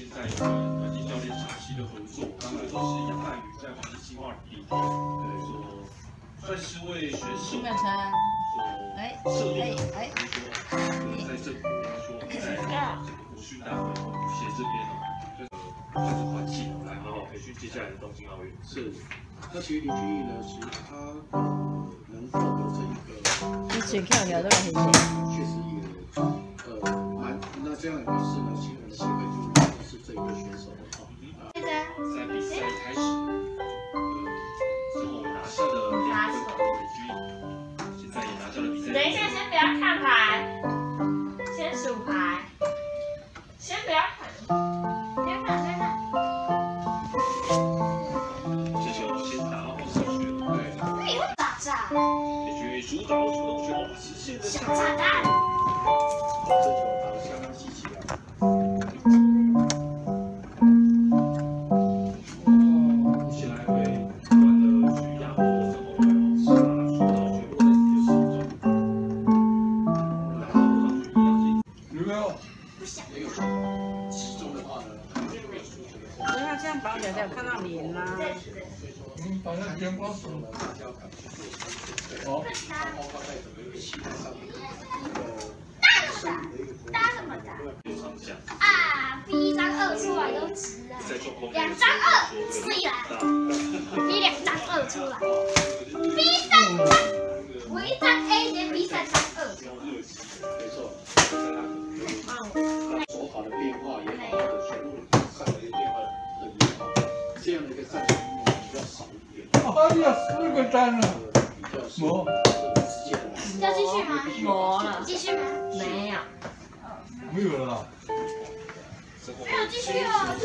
现在有跟本地教练长期的合作，当然都是杨曼宇在黄金计划里头，对，所算是为选手徐美成，哎所设立的，哎哎就是说，在这边说，在这个国训大会和羽协这边哦，就是算是环境来好好培训接下来的东京奥运。是，那其实林俊逸呢，其实他能获得这一个，你嘴翘翘都来很像。等一下，先不要看牌，先数牌，先不要看，先看先看。这球先打后上去了，对，你会打炸，美军主导主动权哇，直线的小炸弹。不，要这样薄点才有看到脸啊。嗯，把那边光手。大家赶快做准备。好，包括在整个器材上面，这个身体的一个搭什么的？有常讲，啊，逼一张二出来都值啊，在做空两张二，虽然逼两张二出来，逼三，我一张 A 连逼三张二，没错，哎呀，四个站了，磨。要继续吗？磨了，继续吗？没有。没有了啦。没有继续哦。